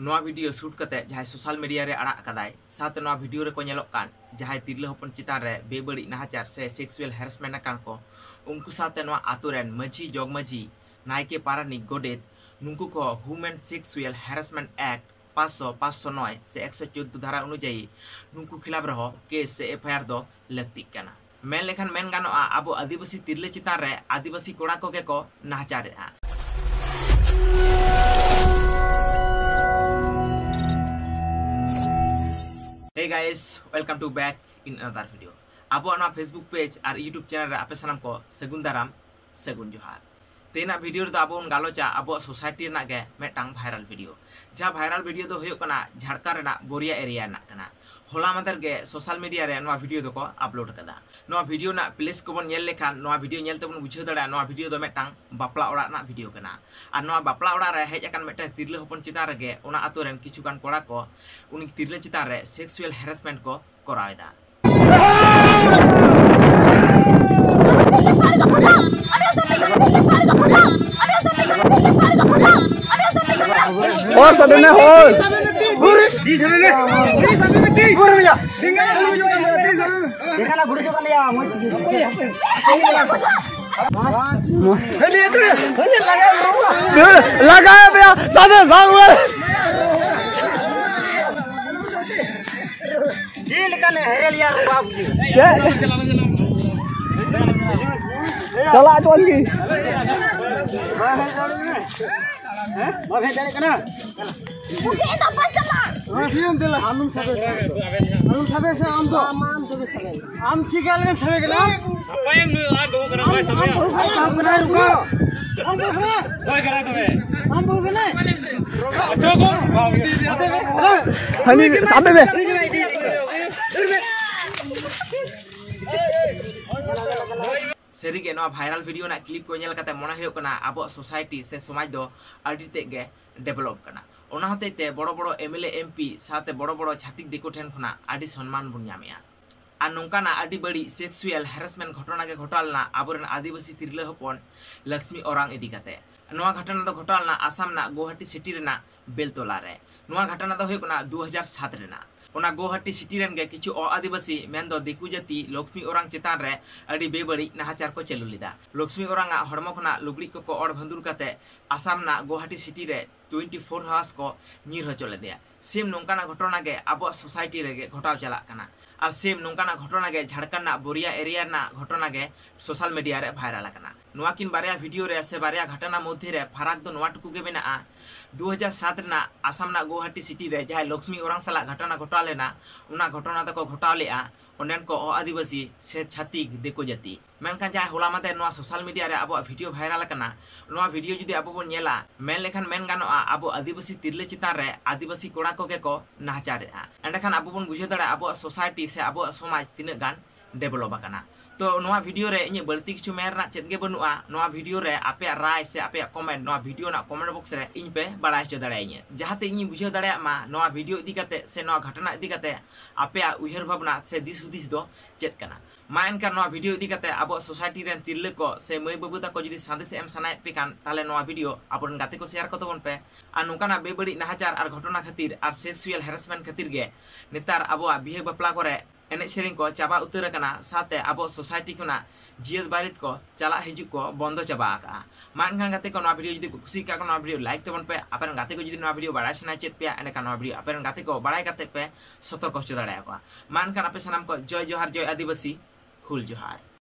Video shoot करते social media अड़ा साथ नवा वीडियो रे को नेलोक कान जहाँ तिरले हपन चितान बेबड़ी नाहाचार से सेक्सुअल हेरासमेंट को रेन मझी जगमझी नायके पारानिक गोडेत नुंकु को ह्यूमन सेक्सुअल हेरासमेंट एक्ट पाँचशो पाँचशो नय से एक सौ चौदह धारा अनुजाई नुंकु खिलाफ रहो केस से एफ़ आई आर दो कना मेन लेखान मेन अब आदिवासी तिरले चितान आदिवासी कोड़ा को नाहाचारेआ Hey guys, welcome to back in another video. Abo na Facebook page ar YouTube channel re ape sanam ko Segun Daram, Segun Johar. तेना वीडियो तो अब गालोचा अब सोसाइटी के मेटांग भाइरल वीडियो जहाँ भाइरल वीडियो तो होना झाड़का बोरिया एरिया होला मदर के सोशल मीडिया रे वीडियो को अपलोड कदा वीडियो ना प्लेस को बन नेल लेखान वीडियो नेल तबन बुझे दड़ा वीडियो दो मेटांग बापला ओड़ा ना वीडियो कना आ बापला ओड़ा रे हेज अकन मेटे तिरले हपन चिता रे ओना आतो रेन किछु कान कोड़ा को उनी तिरले चिता रे सेक्सुअल हैरेसमेंट को करायदा और सबे में होल दी सबे में दी सबे में दी गुरु भैया दिंगा गुरु जो कर लिया दी सबे में देखा ना गुरु जो कर लिया लगाया भैया सामने जी चला तो ᱵᱟᱭ ᱦᱮᱡ ᱫᱟᱲᱮᱭᱟᱜ ᱠᱟᱱᱟ ᱦᱮᱸ ᱵᱟᱭ ᱦᱮᱡ ᱫᱟᱲᱮᱭᱟᱜ ᱠᱟᱱᱟ ᱩᱱᱤ ᱫᱚ ᱯᱟᱪᱟᱞᱟ ᱦᱮᱸ ᱥᱤᱭᱟᱢ ᱫᱮᱞᱟ ᱟᱢ ᱥᱟᱵᱮ ᱟᱢ ᱥᱟᱵᱮ ᱥᱮ ᱟᱢ ᱫᱚ ᱟᱢ ᱟᱢ ᱥᱟᱵᱮ ᱥᱟᱵᱮ ᱟᱢ ᱪᱤᱠᱟ ᱞᱮᱢ ᱥᱟᱵᱮ ᱠᱟᱱᱟ ᱟᱯᱟᱭᱮᱢ ᱟᱨ ᱫᱚ ᱠᱟᱱᱟ ᱵᱟᱭ ᱥᱟᱵᱮ ᱟᱢ ᱵᱷᱩᱜᱟᱭ ᱠᱟᱢ ᱠᱟᱱᱟ ᱨᱩᱠᱚ ᱟᱢ ᱵᱷᱩᱜᱟᱭ ᱵᱟᱭ ᱠᱟᱱᱟ ᱛᱚᱵᱮ ᱟᱢ ᱵᱷᱩᱜᱟᱭ ᱟᱴᱚ ᱠᱚ ᱦᱟᱹᱞᱤ ᱥᱟᱵᱮ ᱫᱮ ᱥᱟᱹᱨᱤᱜᱮ ᱱᱚᱣᱟ ᱵᱷᱟᱭᱨᱟᱞ ᱵᱷᱤᱰᱤᱭᱳ ᱨᱮᱱᱟᱜ ᱠᱞᱤᱯ ᱠᱚ ᱧᱮᱞ ᱠᱟᱛᱮ ᱢᱚᱱᱮ ᱦᱩᱭᱩᱜ ᱠᱟᱱᱟ ᱟᱵᱚᱣᱟᱜ ᱥᱳᱥᱟᱭᱴᱤ ᱥᱮ ᱥᱚᱢᱟᱡᱽ ᱫᱚ ᱟᱹᱰᱤ ᱛᱮᱫ ᱜᱮ ᱰᱮᱵᱷᱞᱚᱯ ᱠᱟᱱᱟ ᱚᱱᱟ ᱦᱚᱛᱮᱡᱛᱮ ᱵᱚᱲᱚ ᱵᱚᱲᱚ ᱮᱢᱮᱞᱮ ᱮᱢᱯᱤ ᱥᱟᱶᱛᱮ ᱵᱚᱲᱚ ᱵᱚᱲᱚ ᱪᱷᱟᱹᱛᱤᱠ ᱫᱤᱠᱩ ᱴᱷᱮᱱ ᱠᱷᱚᱱᱟᱜ ᱟᱹᱰᱤ ᱥᱚᱱᱢᱟᱱ ᱵᱚᱱ ᱧᱟᱢᱮᱜᱼᱟ আর নোংকানা আডি বড়ি সেক্সুয়াল হ্যারাসমেন্ট ঘটনাকে ঘটালনা আবরেন আদিবাসী তিরলে হপন লক্ষ্মী ওরাং ইদিকাতে নোয়া ঘটনা তো ঘটালনা আসাম না গুয়াহাটি সিটি রেনা বেলতলা রে নোয়া ঘটনা তো হয়ে দু হাজার সাত রেনা गुवाहाटी सिटी रेन किछु आदिवासी मेन दिकु जाति लक्ष्मी ओरांग चितान अडी बेबड़ी नाहाचार को चलु लिदा। लक्ष्मी हड़मो खना लुगड़ी को को और भंदुर आसाम गुवाहाटी सिटी रे 24 हावर्स को नीर हचले सेम नोंकाना घटना गे अब सोसाइटी रे गे घटाव चला और सेम नोंकाना घटना गे झारखंड बोरिया एरिया घटना गे सोशल मीडिया रे वायरल ᱱᱚᱣᱟᱠᱤᱱ ᱵᱟᱨᱭᱟ ᱵᱷᱤᱰᱤᱭᱳ ᱨᱮ ᱥᱮ ᱵᱟᱨᱭᱟ ᱜᱷᱟᱴᱟᱱᱟ ᱢᱚᱫᱽᱫᱷᱮ ᱨᱮ ᱯᱷᱟᱨᱟᱠ ᱫᱚ ᱱᱚᱣᱟ ᱴᱩᱠᱩ ᱜᱮ ᱢᱮᱱᱟᱜᱼᱟ 2007 ᱨᱮᱱᱟᱜ ᱟᱥᱟᱢ ᱨᱮᱱᱟᱜ ᱜᱳᱦᱟᱴᱤ ᱥᱤᱴᱤ ᱨᱮ ᱡᱟᱦᱟᱸᱭ ᱞᱚᱠᱥᱢᱤ ᱚᱨᱟᱝ ᱥᱟᱞᱟᱜ ᱜᱷᱟᱴᱟᱱᱟ ᱜᱷᱚᱴᱟᱣ ᱞᱮᱱᱟ ᱚᱱᱟ ᱜᱷᱚᱴᱚᱱᱟ ᱛᱟᱠᱚ ᱜᱷᱚᱴᱟᱣ ᱞᱮᱜᱼᱟ ᱚᱸᱰᱮᱱ ᱠᱚ ᱚᱟᱹᱫᱤᱵᱟᱹᱥᱤ ᱥᱮ ᱪᱷᱟᱹᱛᱤᱠ ᱫᱤᱠᱩ ᱡᱟᱹᱛᱤ ᱢᱮᱱᱠᱷᱟᱱ ᱡᱟᱦᱟᱸᱭ ᱦᱚᱞᱟ ᱢᱟᱫᱮᱨ ᱱᱚᱣᱟ ᱥᱳᱥᱟᱞ ᱢᱤᱰᱤᱭᱟ ᱨᱮ ᱟᱵᱚᱣᱟᱜ ᱵᱷᱤᱰᱤᱭᱳ ᱵᱷᱟᱭᱨᱟᱞ ᱟᱠᱟᱱᱟ ᱱᱚᱣᱟ ᱵᱷᱤᱰᱤᱭᱳ ᱡᱩᱫᱤ ᱟᱵᱚ ᱵᱚᱱ ᱧᱮᱞᱟ ᱢᱮᱱ ᱞᱮᱠᱷᱟᱱ ᱢᱮᱱ ᱜᱟᱱᱚᱜᱼᱟ ᱟᱵᱚ ᱟᱹᱫᱤᱵᱟᱹᱥᱤ ᱛᱤᱨᱞᱟᱹ ᱪᱮᱛᱟᱱ ᱨᱮ ᱟᱹᱫᱤᱵᱟᱹᱥᱤ ᱠᱚᱲᱟ ᱠᱚᱜᱮ ᱠᱚ ᱱᱟᱦᱟᱪᱟᱨᱮᱜᱼᱟ ᱮᱸᱰᱮᱠᱷᱟᱱ ᱟᱵᱚ ᱵᱚᱱ ᱵᱩᱡᱷᱟᱹᱣ ᱫᱟᱲᱮᱭᱟᱜᱼᱟ ᱟᱵᱚᱣᱟᱜ ᱥᱳᱥᱟᱭᱴᱤ ᱥᱮ ᱟᱵᱚᱣᱟᱜ ᱥᱚᱢᱟᱡᱽ ᱛᱤᱱᱟᱹᱜ ᱜᱟᱱ गान डेवलप तो नोआ वीडियो रे इन बल्ती किछु मेर ना चेत गे बनुआ नोआ वीडियो रे आपे राय से आपे कमेंट नोआ वीडियो ना कमेंट बॉक्स रे इन पे च दड़ाई इन जहाते इन बुझे दड़ाया मा नोआ वीडियो इदी कते से नोआ घटना इदी कते आपे उहर भावना से दिस हुदिस दो चेत कना मा इनका नोआ वीडियो इदी कते अब सोसाइटी रे तिरले को से मई बाबू तक जदी संदेश एम सनाय पे कान ताले नोआ वीडियो आपन गाते को शेयर को पे आ नुकाना बेबड़ी नाहाचार आर घटना खातिर आर सेक्सुअल हेरासमेंट खातिर गे नेतार अब बिहे बपला करे एने सेरिंग चाबा उतर साथे अब सोसाइटी खुना जीत बारित को चला हिजु को बंद चाबा का मान खान गाते को नवा वीडियो जदी खुशी वीडियो लाइक तबन पे आपन गाते को जदी नवा वीडियो बड़ाई सना चेत पे एने का नवा वीडियो आपन गाते को बड़ा पे सतर्क हो दाड़ा को मान खान आपे सनाम को जय जोहार जय आदिवासी हुल जोहार